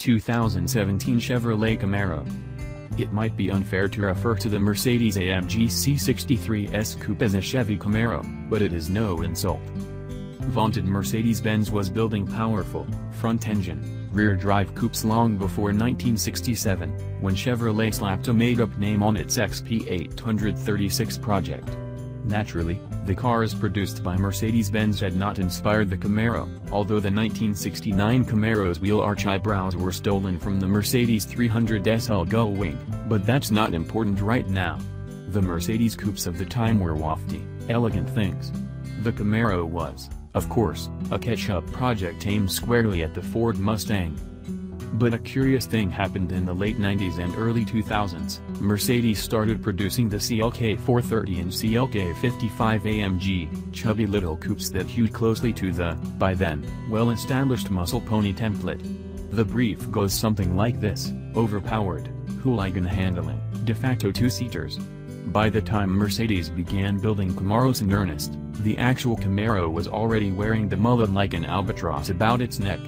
2017 Chevrolet Camaro. It might be unfair to refer to the Mercedes-AMG C63S Coupe as a Chevy Camaro, but it is no insult. Vaunted Mercedes-Benz was building powerful, front-engine, rear-drive coupes long before 1967, when Chevrolet slapped a made-up name on its XP836 project. Naturally, the cars produced by Mercedes-Benz had not inspired the Camaro, although the 1969 Camaro's wheel arch eyebrows were stolen from the Mercedes 300 SL Gullwing, but that's not important right now. The Mercedes coupes of the time were wafty, elegant things. The Camaro was, of course, a catch-up project aimed squarely at the Ford Mustang. But a curious thing happened in the late 90s and early 2000s, Mercedes started producing the CLK 430 and CLK 55 AMG, chubby little coupes that hewed closely to the, by then, well-established muscle pony template. The brief goes something like this, overpowered, hooligan handling, de facto two-seaters. By the time Mercedes began building Camaros in earnest, the actual Camaro was already wearing the mullet like an albatross about its neck.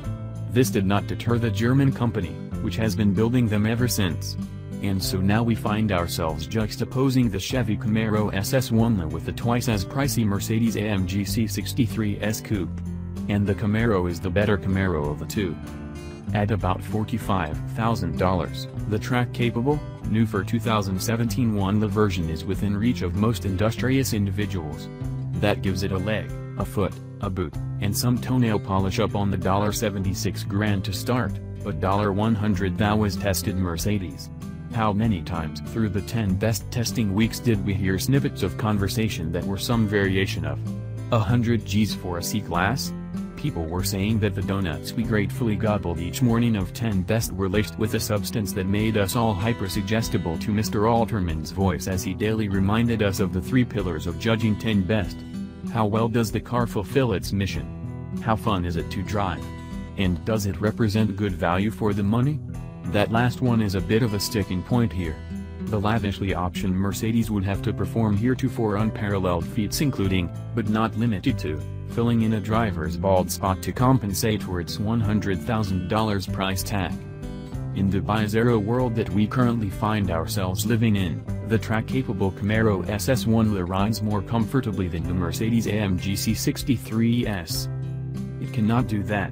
This did not deter the German company, which has been building them ever since. And so now we find ourselves juxtaposing the Chevy Camaro SS1 with the twice as pricey Mercedes AMG C63S Coupe. And the Camaro is the better Camaro of the two. At about $45,000, the track-capable, new for 2017 1LE version is within reach of most industrious individuals. That gives it a leg, a foot, a boot, and some toenail polish up on the $76 grand to start, but $100 that was tested Mercedes. How many times through the 10 best testing weeks did we hear snippets of conversation that were some variation of a hundred G's for a C-Class? People were saying that the donuts we gratefully gobbled each morning of 10 best were laced with a substance that made us all hyper-suggestible to Mr. Alterman's voice as he daily reminded us of the three pillars of judging 10 best. How well does the car fulfill its mission? How fun is it to drive? And does it represent good value for the money? That last one is a bit of a sticking point here. The lavishly optioned Mercedes would have to perform heretofore unparalleled feats including, but not limited to, filling in a driver's bald spot to compensate for its $100,000 price tag. In the bizarro world that we currently find ourselves living in, the track-capable Camaro SS1 rides more comfortably than the Mercedes-AMG C63S. It cannot do that.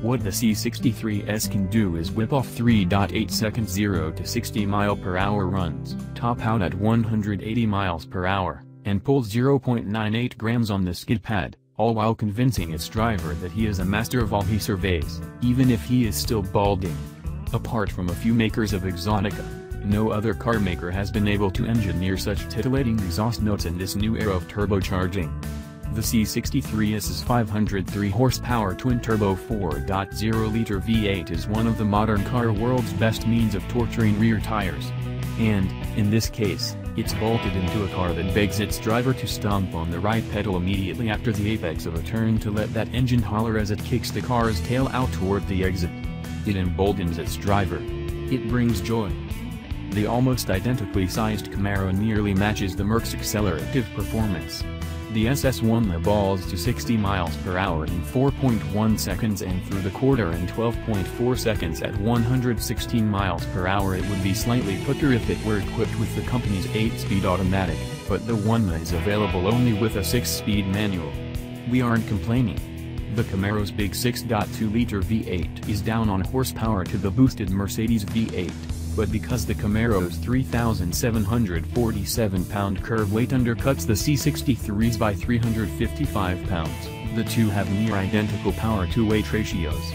What the C63S can do is whip off 3.8 seconds 0 to 60 mile per hour runs, top out at 180 miles per hour, and pull 0.98 grams on the skid pad, all while convincing its driver that he is a master of all he surveys, even if he is still balding. Apart from a few makers of Exotica, no other car maker has been able to engineer such titillating exhaust notes in this new era of turbocharging. The C63S's 503 horsepower twin-turbo 4.0-liter V8 is one of the modern car world's best means of torturing rear tires. And, in this case, it's bolted into a car that begs its driver to stomp on the right pedal immediately after the apex of a turn to let that engine holler as it kicks the car's tail out toward the exit. It emboldens its driver. It brings joy. The almost identically sized Camaro nearly matches the Merc's accelerative performance. The SS won the balls to 60 miles per hour in 4.1 seconds and through the quarter in 12.4 seconds at 116 miles per hour it would be slightly quicker if it were equipped with the company's 8-speed automatic, but the one is available only with a 6-speed manual. We aren't complaining. The Camaro's big 6.2-liter V8 is down on horsepower to the boosted Mercedes V8 but because the Camaro's 3,747-pound curb weight undercuts the C63's by 355 pounds, the two have near identical power-to-weight ratios.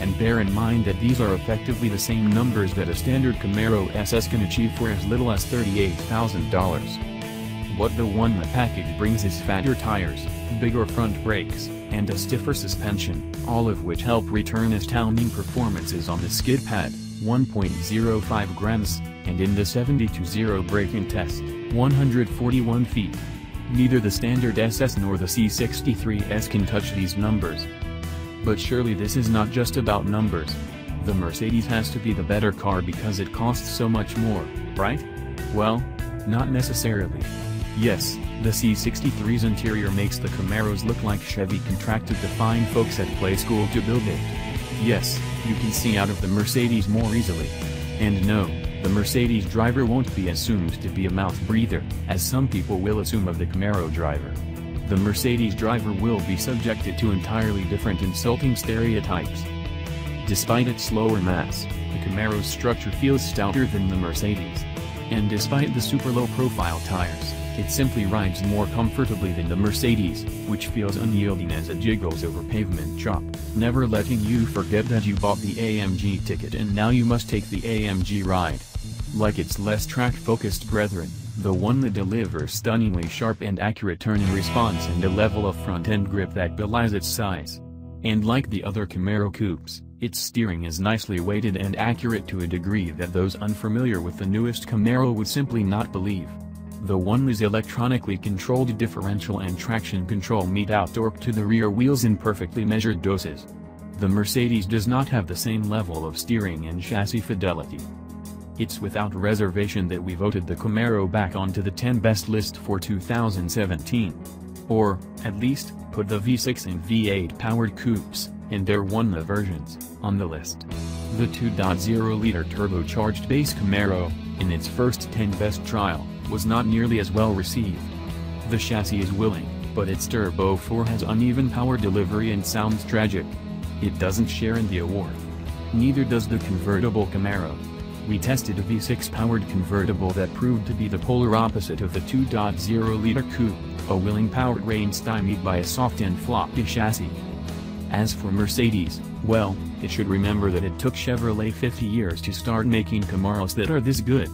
And bear in mind that these are effectively the same numbers that a standard Camaro SS can achieve for as little as $38,000. What the 1LE package brings is fatter tires, bigger front brakes, and a stiffer suspension, all of which help return astounding performances on the skid pad. 1.05 grams, and in the 72-0 braking test, 141 feet. Neither the standard SS nor the C63S can touch these numbers. But surely this is not just about numbers. The Mercedes has to be the better car because it costs so much more, right? Well, not necessarily. Yes, the C63's interior makes the Camaros look like Chevy contracted to find folks at Playskool to build it. Yes, you can see out of the Mercedes more easily. And no, the Mercedes driver won't be assumed to be a mouth breather, as some people will assume of the Camaro driver. The Mercedes driver will be subjected to entirely different insulting stereotypes. Despite its slower mass, the Camaro's structure feels stouter than the Mercedes. And despite the super low profile tires, it simply rides more comfortably than the Mercedes, which feels unyielding as it jiggles over pavement chop, never letting you forget that you bought the AMG ticket and now you must take the AMG ride. Like its less track-focused brethren, the one that delivers stunningly sharp and accurate turning response and a level of front-end grip that belies its size. And like the other Camaro coupes, its steering is nicely weighted and accurate to a degree that those unfamiliar with the newest Camaro would simply not believe. The 1LE's electronically controlled differential and traction control mete out torque to the rear wheels in perfectly measured doses. The Mercedes does not have the same level of steering and chassis fidelity. It's without reservation that we voted the Camaro back onto the 10 best list for 2017. Or, at least, put the V6 and V8 powered coupes, and their 1LE versions, on the list. The 2.0-liter turbocharged base Camaro, in its first 10 best trial, was not nearly as well received. The chassis is willing, but its Turbo 4 has uneven power delivery and sounds tragic. It doesn't share in the award. Neither does the convertible Camaro. We tested a V6-powered convertible that proved to be the polar opposite of the 2.0-liter coupe, a willing powertrain stymied by a soft and floppy chassis. As for Mercedes, well, it should remember that it took Chevrolet 50 years to start making Camaros that are this good.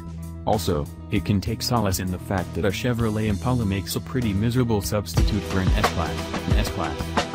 Also, it can take solace in the fact that a Chevrolet Impala makes a pretty miserable substitute for an S-Class. an S-Class.